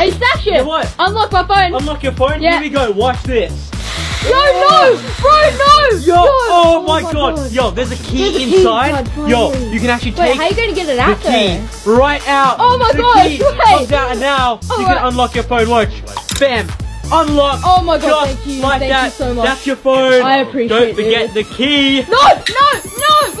Hey, Sasha! know what? Unlock my phone! Unlock your phone. Yeah. Here we go. Watch this. Yo, no! Bro, no! Yo, No. oh, oh, my, my god. god. Yo, there's a key There's a key inside. inside, Yo, you can actually take Wait, how are you gonna get it out the key though? right out. Oh my the god, key wait. comes out and now Oh, you right. can unlock your phone. Watch. Bam. Unlock. Oh my God, Just thank you, Like thank that. you so much. That's your phone. I appreciate it. Don't forget it. the key. No, no, no!